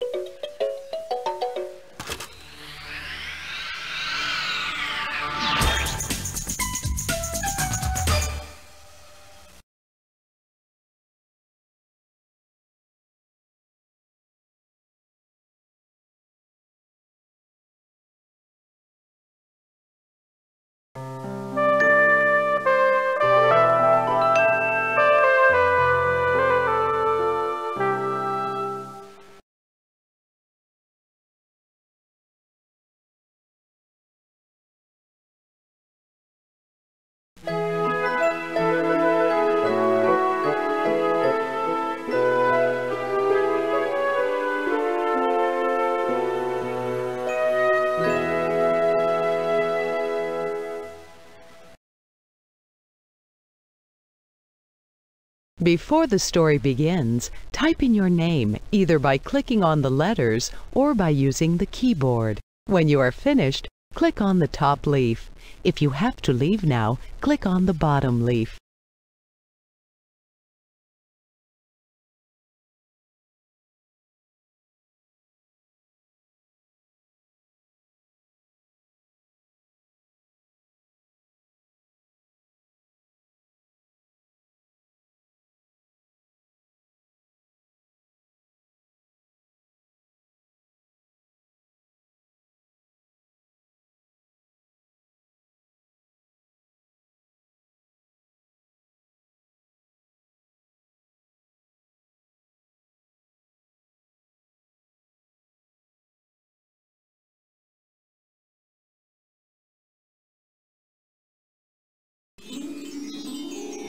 you Before the story begins, type in your name either by clicking on the letters or by using the keyboard. When you are finished, click on the top leaf. If you have to leave now, click on the bottom leaf.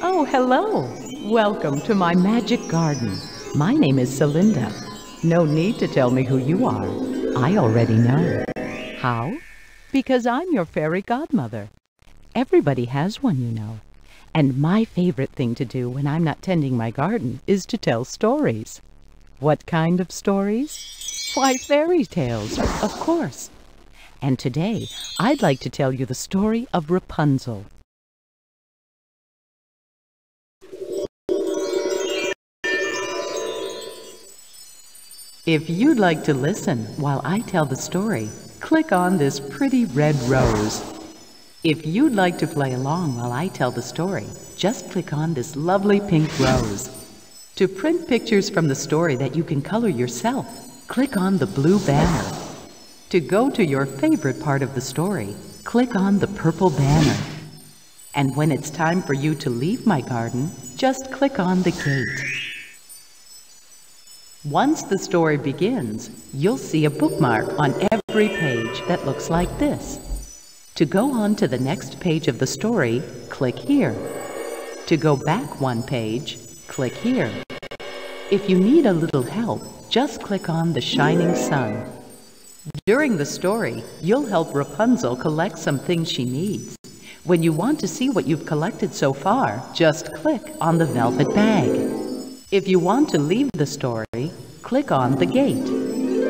Oh, hello! Welcome to my magic garden. My name is Celinda. No need to tell me who you are. I already know. How? Because I'm your fairy godmother. Everybody has one, you know. And my favorite thing to do when I'm not tending my garden is to tell stories. What kind of stories? Why, fairy tales, of course. And today, I'd like to tell you the story of Rapunzel. If you'd like to listen while I tell the story, click on this pretty red rose. If you'd like to play along while I tell the story, just click on this lovely pink rose. To print pictures from the story that you can color yourself, click on the blue banner. To go to your favorite part of the story, click on the purple banner. And when it's time for you to leave my garden, just click on the gate. Once the story begins, you'll see a bookmark on every page that looks like this. To go on to the next page of the story, click here. To go back one page, click here. If you need a little help, just click on the shining sun. During the story, you'll help Rapunzel collect some things she needs. When you want to see what you've collected so far, just click on the velvet bag. If you want to leave the story, click on the gate.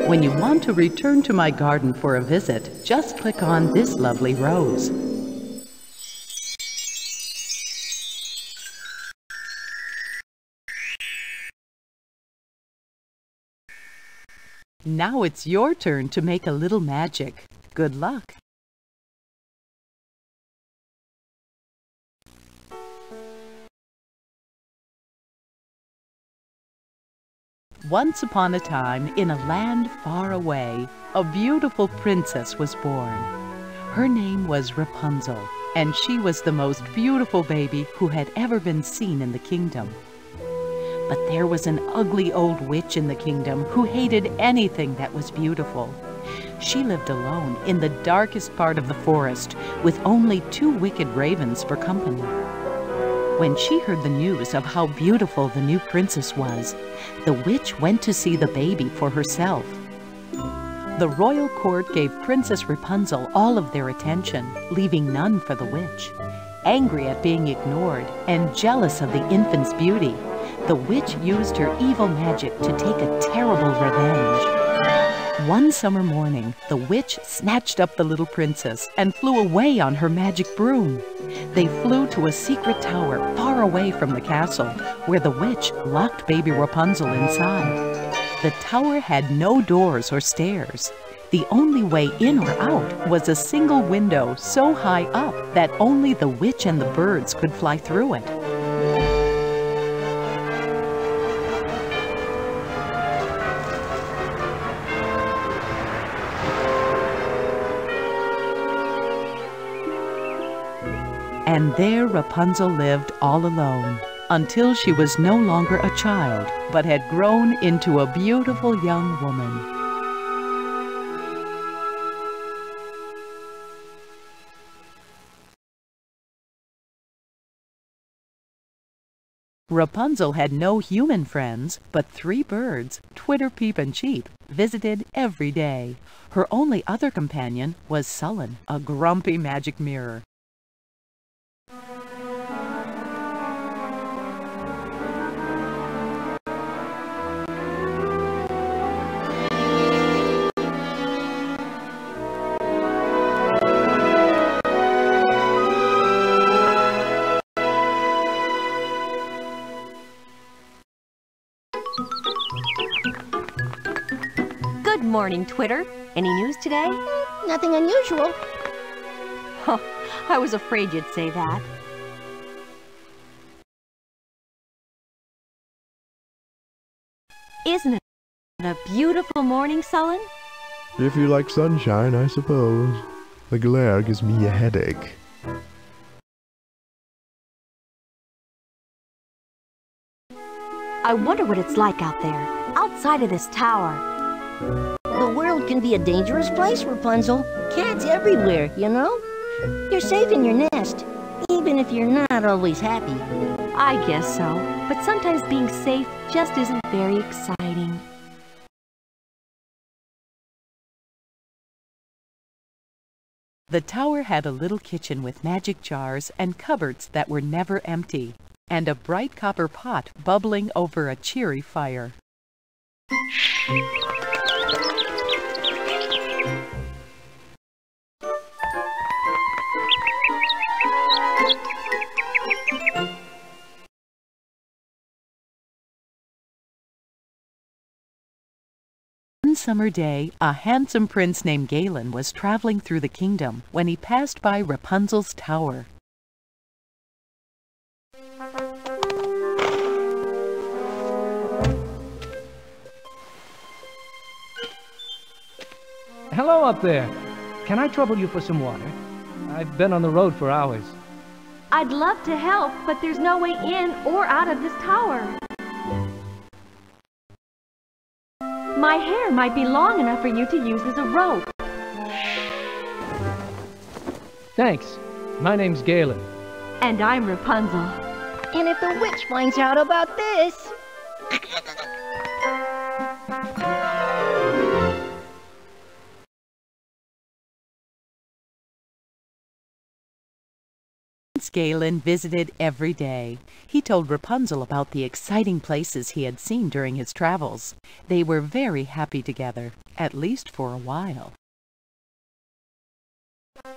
When you want to return to my garden for a visit, just click on this lovely rose. Now it's your turn to make a little magic. Good luck. Once upon a time, in a land far away, a beautiful princess was born. Her name was Rapunzel, and she was the most beautiful baby who had ever been seen in the kingdom. But there was an ugly old witch in the kingdom who hated anything that was beautiful. She lived alone in the darkest part of the forest with only two wicked ravens for company. When she heard the news of how beautiful the new princess was, the witch went to see the baby for herself. The royal court gave Princess Rapunzel all of their attention, leaving none for the witch. Angry at being ignored and jealous of the infant's beauty, the witch used her evil magic to take a terrible revenge. One summer morning, the witch snatched up the little princess and flew away on her magic broom. They flew to a secret tower far away from the castle, where the witch locked baby Rapunzel inside. The tower had no doors or stairs. The only way in or out was a single window so high up that only the witch and the birds could fly through it. And there Rapunzel lived all alone until she was no longer a child, but had grown into a beautiful young woman. Rapunzel had no human friends, but three birds, Twitter, Peep, and Cheep, visited every day. Her only other companion was Sullen, a grumpy magic mirror. Morning, Twitter. Any news today? Nothing unusual. Oh, I was afraid you'd say that. Isn't it a beautiful morning, Sullen? If you like sunshine, I suppose. The glare gives me a headache. I wonder what it's like out there, outside of this tower. The world can be a dangerous place, Rapunzel. Cats everywhere, you know? You're safe in your nest, even if you're not always happy. I guess so, but sometimes being safe just isn't very exciting. The tower had a little kitchen with magic jars and cupboards that were never empty, and a bright copper pot bubbling over a cheery fire. One summer day, a handsome prince named Galen was traveling through the kingdom when he passed by Rapunzel's tower. Hello up there. Can I trouble you for some water? I've been on the road for hours. I'd love to help, but there's no way in or out of this tower. My hair might be long enough for you to use as a rope. Thanks. My name's Galen. And I'm Rapunzel. And if the witch finds out about this... Galen visited every day. He told Rapunzel about the exciting places he had seen during his travels. They were very happy together, at least for a while.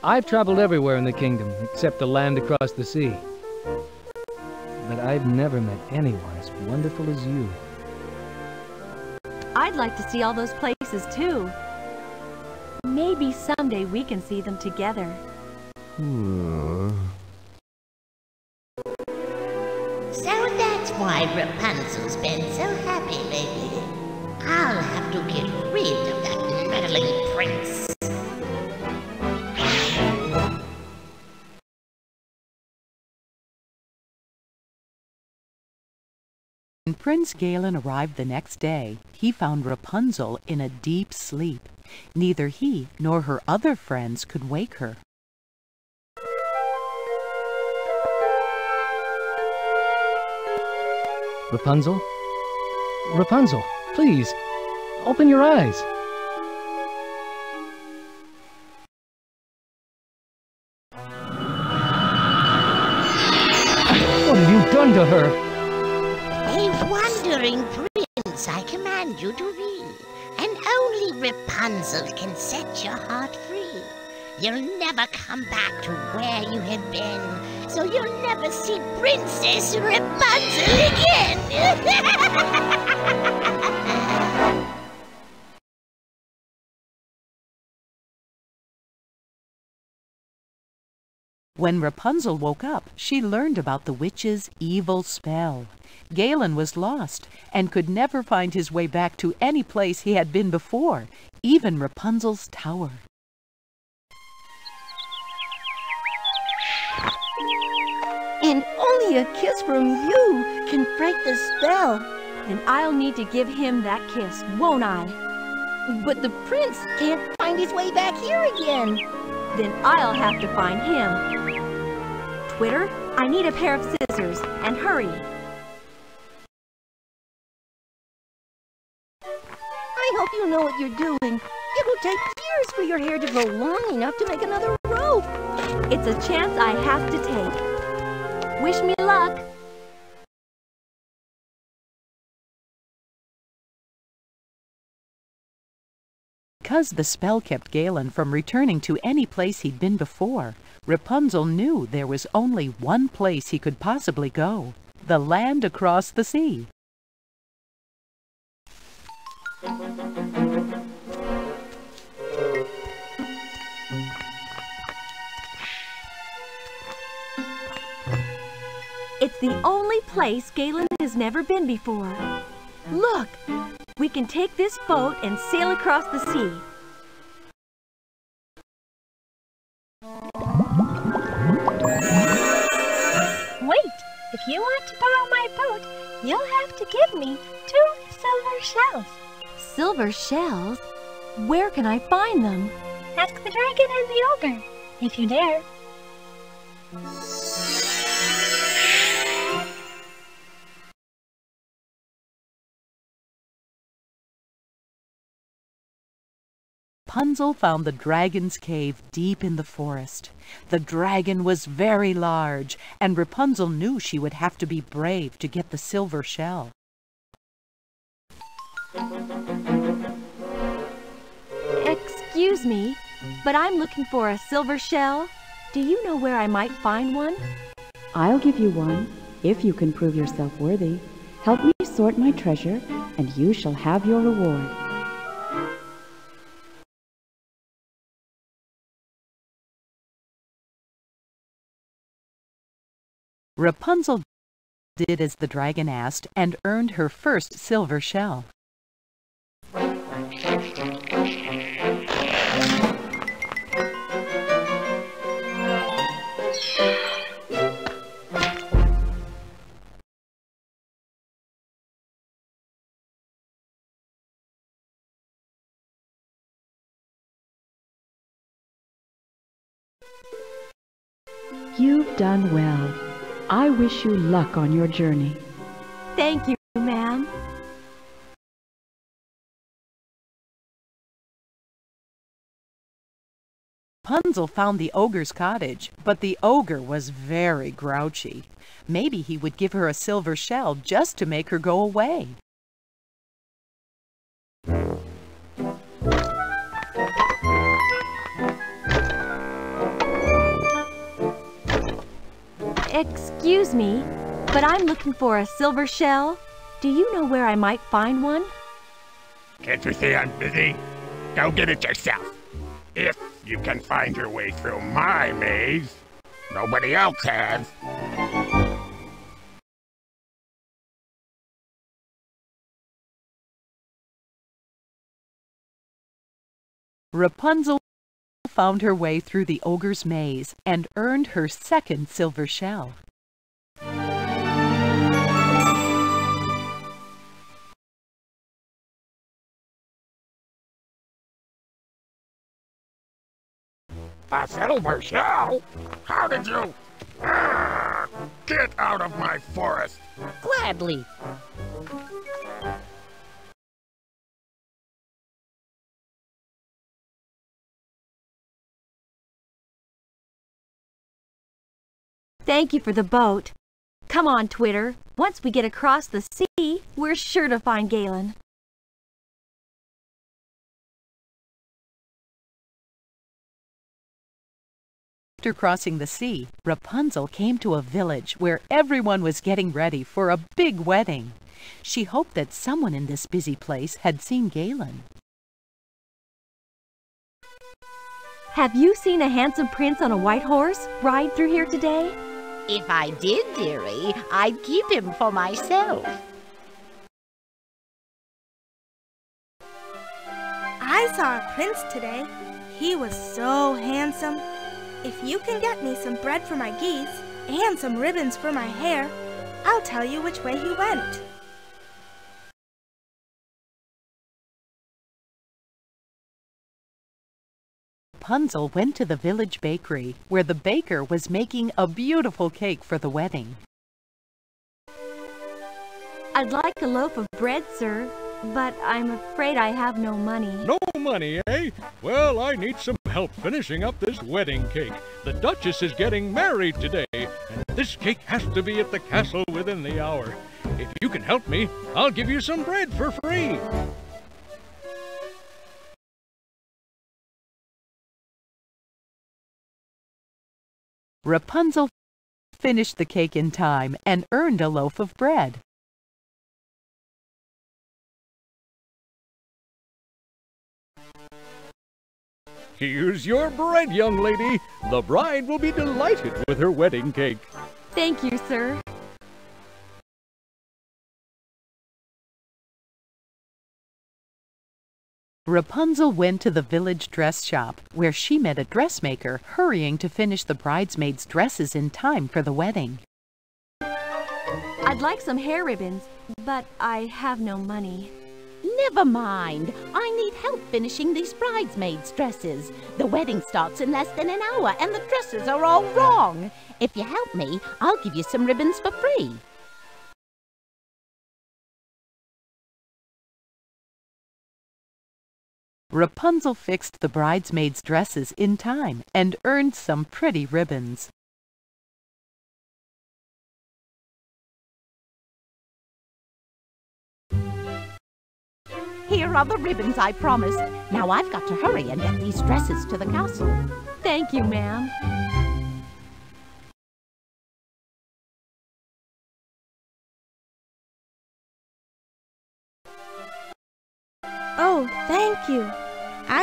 I've traveled everywhere in the kingdom, except the land across the sea. But I've never met anyone as wonderful as you. I'd like to see all those places too. Maybe someday we can see them together. Hmm. So that's why Rapunzel's been so happy lately. I'll have to get rid of that meddling prince. When Prince Galen arrived the next day, he found Rapunzel in a deep sleep. Neither he nor her other friends could wake her. Rapunzel? Rapunzel, please, open your eyes. What have you done to her? A wandering prince I command you to be, and only Rapunzel can set your heart free. You'll never come back to where you have been, so you'll never see Princess Rapunzel again. When Rapunzel woke up, she learned about the witch's evil spell. Galen was lost and could never find his way back to any place he had been before, even Rapunzel's tower. And only a kiss from you can break the spell. And I'll need to give him that kiss, won't I? But the prince can't find his way back here again. Then I'll have to find him. Twitter, I need a pair of scissors, and hurry. I hope you know what you're doing. It will take years for your hair to grow long enough to make another rope. It's a chance I have to take. Wish me luck. Because the spell kept Galen from returning to any place he'd been before, Rapunzel knew there was only one place he could possibly go, the land across the sea. The only place Galen has never been before. Look! We can take this boat and sail across the sea. Wait! If you want to borrow my boat, you'll have to give me two silver shells. Silver shells? Where can I find them? Ask the dragon and the ogre, if you dare. Rapunzel found the dragon's cave deep in the forest. The dragon was very large, and Rapunzel knew she would have to be brave to get the silver shell. Excuse me, but I'm looking for a silver shell. Do you know where I might find one? I'll give you one, if you can prove yourself worthy. Help me sort my treasure, and you shall have your reward. Rapunzel did as the dragon asked and earned her first silver shell. You've done well. I wish you luck on your journey. Thank you, ma'am. Rapunzel found the ogre's cottage, but the ogre was very grouchy. Maybe he would give her a silver shell just to make her go away. Excuse me, but I'm looking for a silver shell. Do you know where I might find one? Can't you see I'm busy? Go get it yourself. If you can find your way through my maze. Nobody else has. Rapunzel found her way through the ogre's maze and earned her second silver shell. A silver shell? How did you... Ah, get out of my forest! Gladly. Thank you for the boat. Come on, Twitter. Once we get across the sea, we're sure to find Galen. After crossing the sea, Rapunzel came to a village where everyone was getting ready for a big wedding. She hoped that someone in this busy place had seen Galen. Have you seen a handsome prince on a white horse ride through here today? If I did, dearie, I'd keep him for myself. I saw a prince today. He was so handsome. If you can get me some bread for my geese and some ribbons for my hair, I'll tell you which way he went. Rapunzel went to the village bakery where the baker was making a beautiful cake for the wedding. I'd like a loaf of bread, sir, but I'm afraid I have no money. No money, eh? Well, I need some help finishing up this wedding cake. The Duchess is getting married today, and this cake has to be at the castle within the hour. If you can help me, I'll give you some bread for free. Rapunzel finished the cake in time and earned a loaf of bread. Here's your bread, young lady. The bride will be delighted with her wedding cake. Thank you, sir. Rapunzel went to the village dress shop, where she met a dressmaker hurrying to finish the bridesmaids' dresses in time for the wedding. I'd like some hair ribbons, but I have no money. Never mind. I need help finishing these bridesmaids' dresses. The wedding starts in less than an hour and the dresses are all wrong. If you help me, I'll give you some ribbons for free. Rapunzel fixed the bridesmaids' dresses in time and earned some pretty ribbons. Here are the ribbons I promised. Now I've got to hurry and get these dresses to the castle. Thank you, ma'am.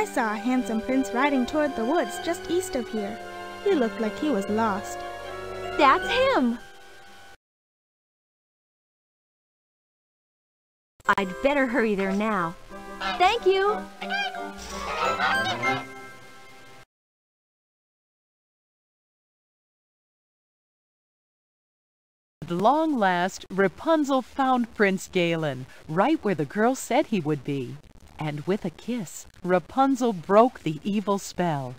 I saw a handsome prince riding toward the woods just east of here. He looked like he was lost. That's him. I'd better hurry there now. Thank you. At long last, Rapunzel found Prince Galen, right where the girl said he would be. And with a kiss, Rapunzel broke the evil spell.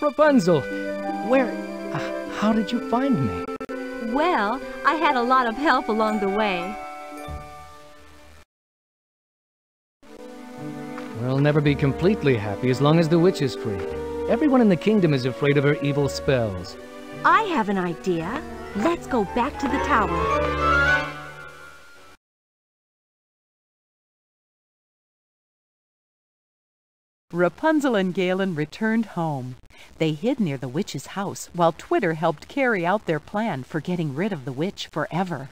Rapunzel, where... Uh, how did you find me? Well, I had a lot of help along the way. We'll never be completely happy as long as the witch is free. Everyone in the kingdom is afraid of her evil spells. I have an idea. Let's go back to the tower. Rapunzel and Galen returned home. They hid near the witch's house while Twitter helped carry out their plan for getting rid of the witch forever.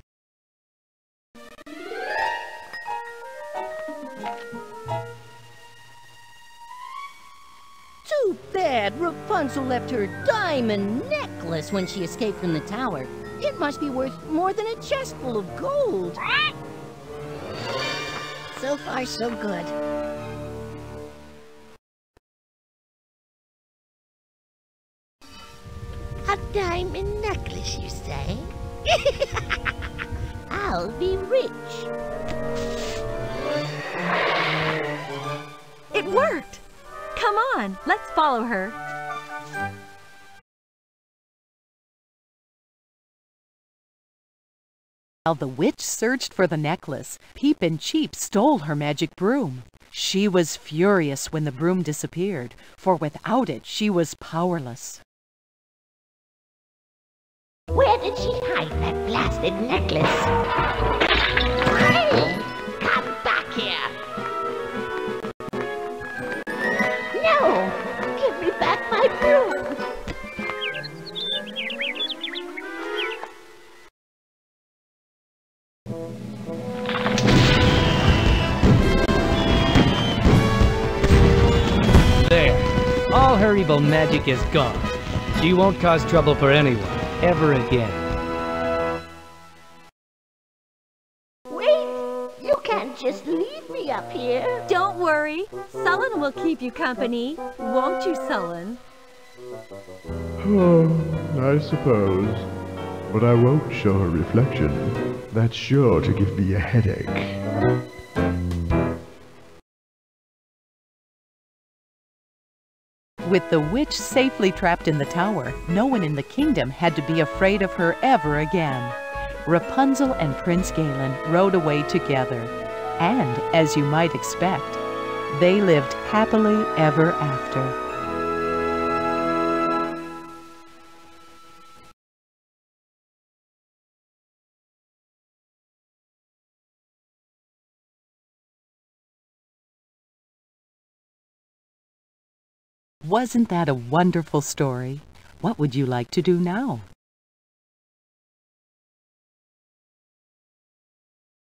Bad Rapunzel left her diamond necklace when she escaped from the tower. It must be worth more than a chest full of gold. So far, so good. A diamond necklace, you say? I'll be rich. It worked! Come on, let's follow her. While the witch searched for the necklace, Peep and Cheep stole her magic broom. She was furious when the broom disappeared, for without it she was powerless. Where did she hide that blasted necklace? Evil magic is gone. She won't cause trouble for anyone, ever again. Wait! You can't just leave me up here! Don't worry, Sullen will keep you company. Won't you, Sullen? Oh, I suppose. But I won't show her reflection. That's sure to give me a headache. With the witch safely trapped in the tower, no one in the kingdom had to be afraid of her ever again. Rapunzel and Prince Galen rode away together, and, as you might expect, they lived happily ever after. Wasn't that a wonderful story? What would you like to do now?